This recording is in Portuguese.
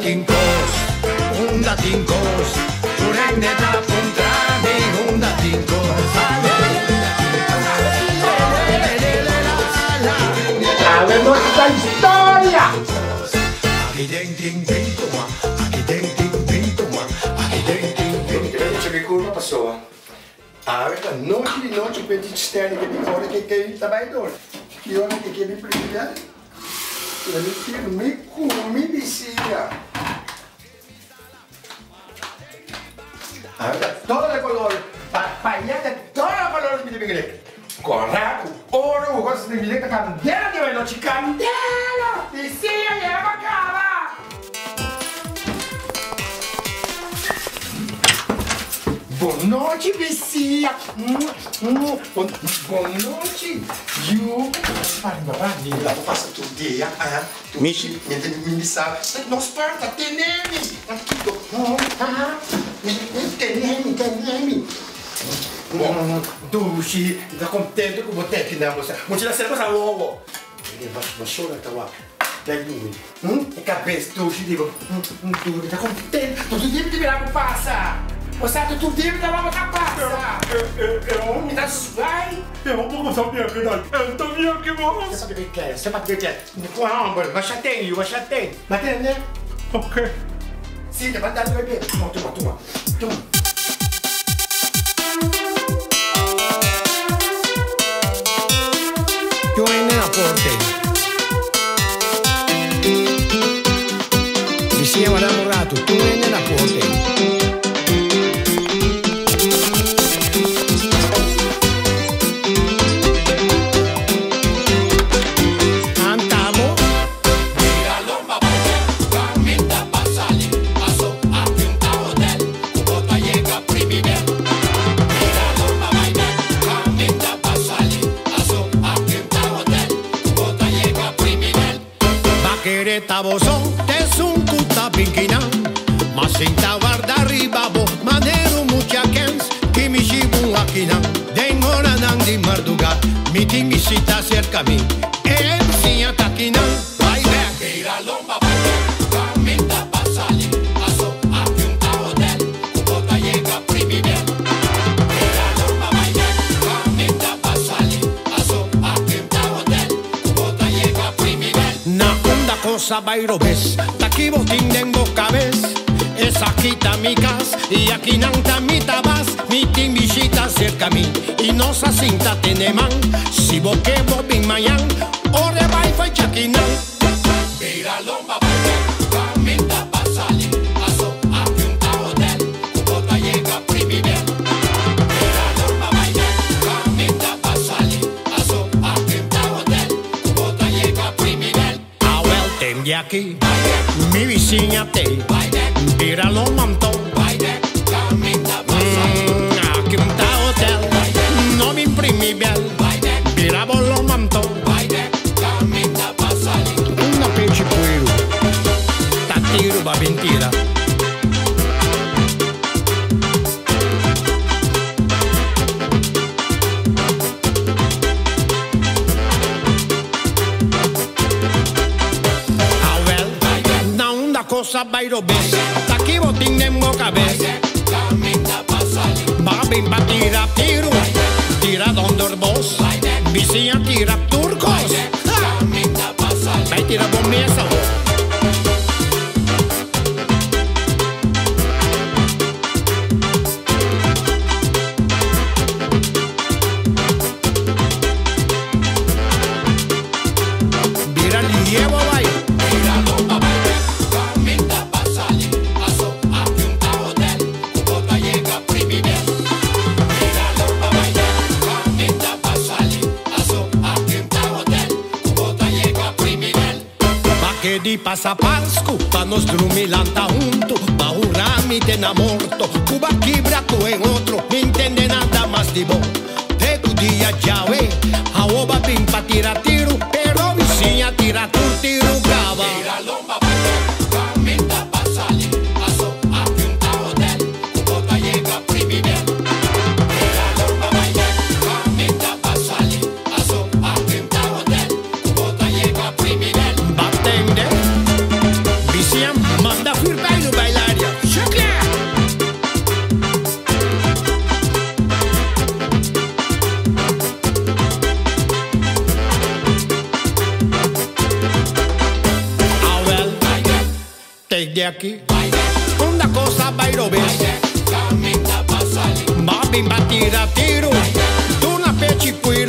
tinkos, unda tinkos, turenne da puntrani, unda tinkos. Ave nossa história! Aqui dentro invento, ma, aqui dentro invento, ma, aqui dentro invento. Eu cheguei com uma pessoa. A esta noite de noite com esse externo que me fora que que trabalhador. Que olha que que me precisa. Eu me tiro, me comi A esta toda de color, papaiada toda de color de migre. Corraco, ouro, o gosto de migre, candela de noite, candela! Vicia, leva cara! Boa noite, hum, Boa noite. You. Passa todo dia. Tu Michi. me tem me sabe. Nós parta, teneme. Aqui tô. Hum, Ah, teneme, teneme. Bom, Dushi, tá contente com você aqui na moça. Muito da cena logo. Ele vai chorar tá lá. Daí, hum, é cabeça, Dushi, digo, hum, hum, tá contente. Tu dia me virar pro passa. Você tá tudo dia me dar uma capaz. Eu me dá vai. Eu vou saber que dá. Eu tô vendo que Você vou. sabe o que quer? Você sabe o que quer? Não, vai chateio, vai chateio. Mas tem, né? Ok. Sim, vai dar bebê. Toma, toma, toma. Toma. Baquereta bozón, te un cuta pinquina Mas sinta guarda arriba bo, manero mucha kens Que mi shibun akina Den hora nan di marduga Mi ti mi sita cerca mi. E mi takina cosa bairo ves, taki botin dengo cabez, es aquí tamicas, y aquí nanta mitabas, mitin visita cerca a mí, y nos asinta teneman, si boque bobin mayan, ore baifa chaquinan. Mira lomba de aqui Mi vizinha tem Vira lo montão Jairo B. Taki botín en boca B. Babin batira tiru. Tira donde el boss. Bici a tirar tú. Di passa Pascu, pa nos drumilanta junto, pa urrami te namorto, Cuba quibra tu en otro, no entiende nada más de vos. De tu día ya ve, a oba pim pa manda da firme! Ah, well, take de aqui. Una cosa bailo ves. Babim batira tiro. Tu na pete tira tu